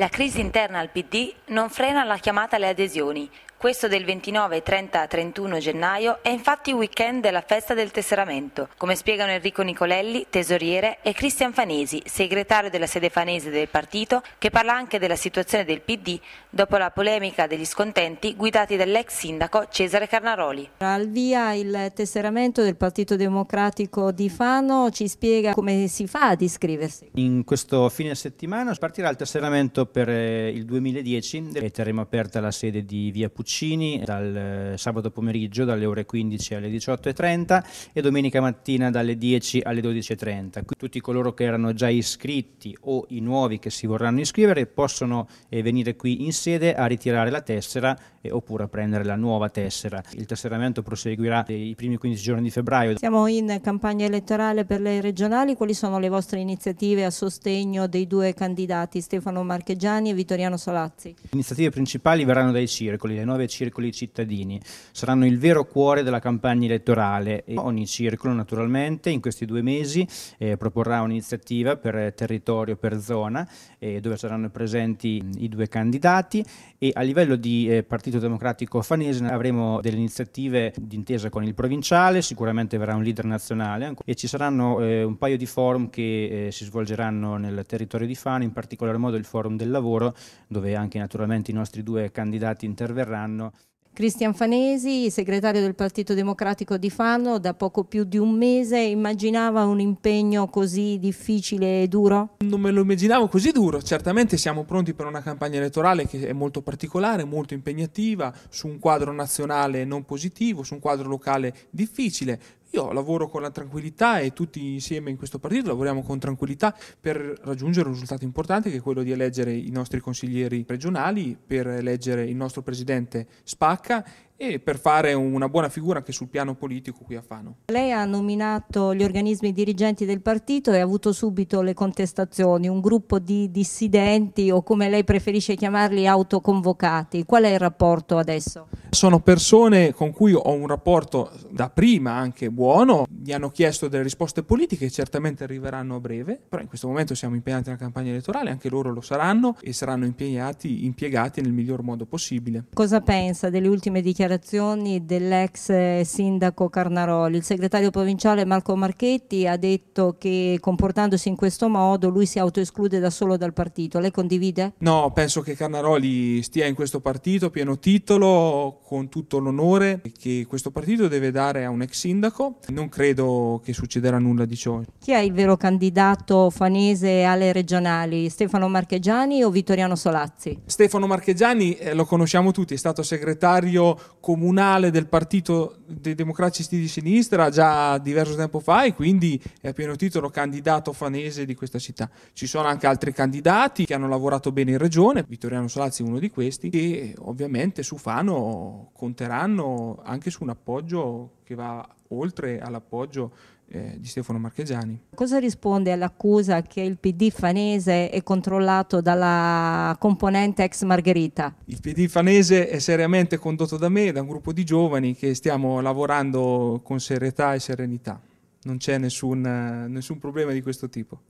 La crisi interna al PD non frena la chiamata alle adesioni. Questo del 29, 30, 31 gennaio è infatti il weekend della festa del tesseramento, come spiegano Enrico Nicolelli, tesoriere, e Cristian Fanesi, segretario della sede fanese del partito, che parla anche della situazione del PD dopo la polemica degli scontenti guidati dall'ex sindaco Cesare Carnaroli. Al via il tesseramento del Partito Democratico di Fano, ci spiega come si fa ad iscriversi. In questo fine settimana partirà il tesseramento per eh, il 2010 e terremo aperta la sede di Via Puccini Puccini dal eh, sabato pomeriggio dalle ore 15 alle 18.30 e domenica mattina dalle 10 alle 12.30. Tutti coloro che erano già iscritti o i nuovi che si vorranno iscrivere possono eh, venire qui in sede a ritirare la tessera eh, oppure a prendere la nuova tessera. Il tesseramento proseguirà i primi 15 giorni di febbraio. Siamo in campagna elettorale per le regionali, quali sono le vostre iniziative a sostegno dei due candidati Stefano Marcheggiani e Vittoriano Solazzi? Le iniziative principali verranno dai circoli, le nuove nuove circoli cittadini. Saranno il vero cuore della campagna elettorale e ogni circolo naturalmente in questi due mesi eh, proporrà un'iniziativa per territorio, per zona, eh, dove saranno presenti i due candidati e a livello di eh, Partito Democratico Fanese avremo delle iniziative d'intesa con il provinciale, sicuramente verrà un leader nazionale e ci saranno eh, un paio di forum che eh, si svolgeranno nel territorio di Fano, in particolar modo il forum del lavoro dove anche naturalmente i nostri due candidati interverranno anno. Cristian Fanesi, segretario del Partito Democratico di Fano, da poco più di un mese, immaginava un impegno così difficile e duro? Non me lo immaginavo così duro, certamente siamo pronti per una campagna elettorale che è molto particolare, molto impegnativa, su un quadro nazionale non positivo, su un quadro locale difficile, io lavoro con la tranquillità e tutti insieme in questo partito lavoriamo con tranquillità per raggiungere un risultato importante che è quello di eleggere i nostri consiglieri regionali, per eleggere il nostro presidente Spacca e per fare una buona figura anche sul piano politico qui a Fano. Lei ha nominato gli organismi dirigenti del partito e ha avuto subito le contestazioni, un gruppo di dissidenti o come lei preferisce chiamarli autoconvocati. Qual è il rapporto adesso? Sono persone con cui ho un rapporto da prima anche buono, mi hanno chiesto delle risposte politiche che certamente arriveranno a breve, però in questo momento siamo impegnati nella campagna elettorale, anche loro lo saranno e saranno impegnati, impiegati nel miglior modo possibile. Cosa pensa delle ultime dichiarazioni? Dichiarazioni dell'ex sindaco Carnaroli. Il segretario provinciale Marco Marchetti ha detto che comportandosi in questo modo lui si autoesclude da solo dal partito. Lei condivide? No, penso che Carnaroli stia in questo partito a pieno titolo, con tutto l'onore che questo partito deve dare a un ex sindaco. Non credo che succederà nulla di ciò. Chi è il vero candidato fanese alle regionali? Stefano Marcheggiani o Vittoriano Solazzi? Stefano Marcheggiani eh, lo conosciamo tutti, è stato segretario comunale del Partito dei Democratici di Sinistra già diverso tempo fa e quindi è a pieno titolo candidato fanese di questa città. Ci sono anche altri candidati che hanno lavorato bene in regione, Vittoriano Solazzi è uno di questi, e ovviamente su Fano conteranno anche su un appoggio che va oltre all'appoggio eh, di Stefano Marchegiani. Cosa risponde all'accusa che il PD fanese è controllato dalla componente ex Margherita? Il PD fanese è seriamente condotto da me, da un gruppo di giovani che stiamo lavorando con serietà e serenità. Non c'è nessun, nessun problema di questo tipo.